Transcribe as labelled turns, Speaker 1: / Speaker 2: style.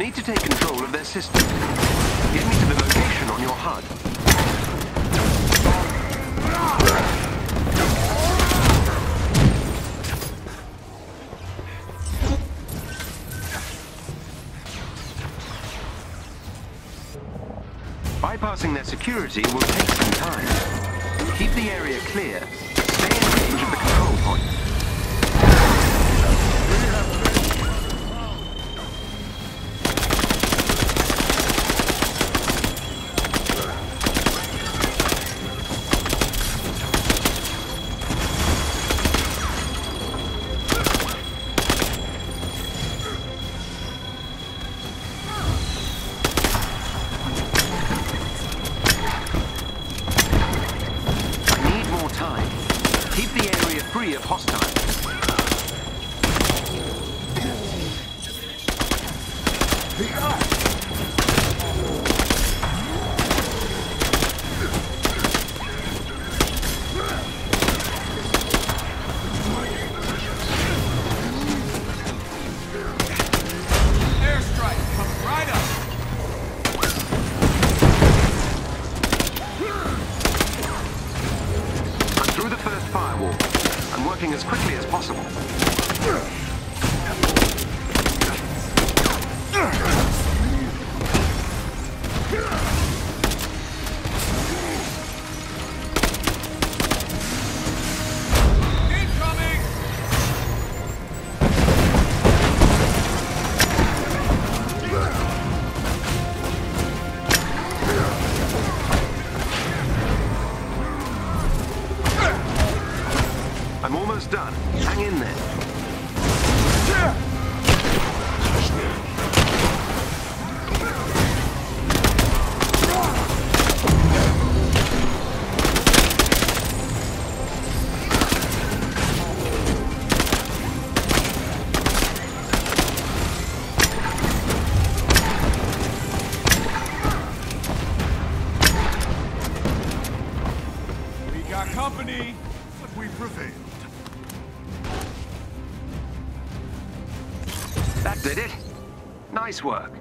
Speaker 1: need to take control of their system. Get me to the location on your HUD. Bypassing their security will take some time. Keep the area clear. Keep the area free of hostiles.
Speaker 2: Airstrike
Speaker 1: firewall. I'm working as quickly as possible. I'm almost done. Hang in there.
Speaker 2: We got company, but we prevailed.
Speaker 1: Did it. Nice work.